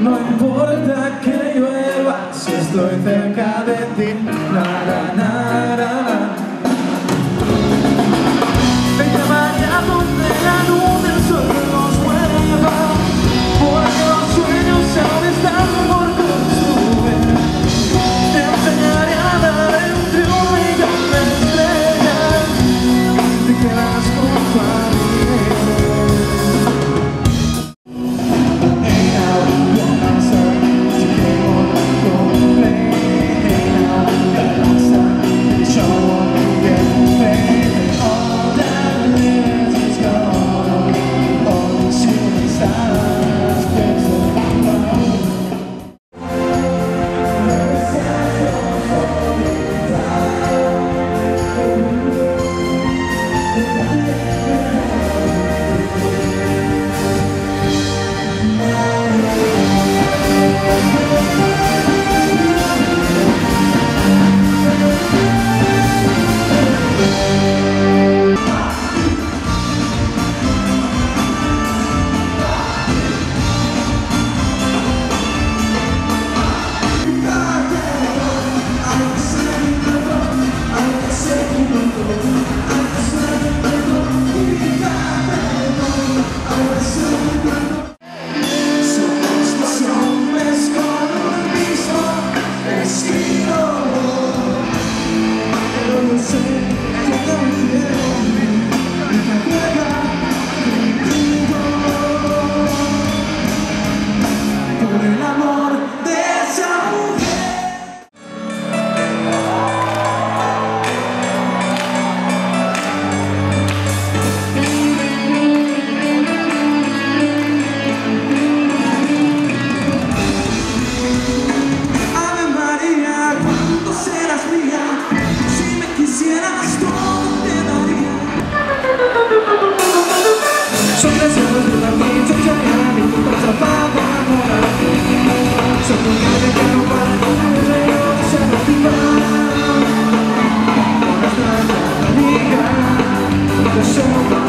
No importa que llueva si estoy cerca de ti. Take don't know you. me If I feel like So.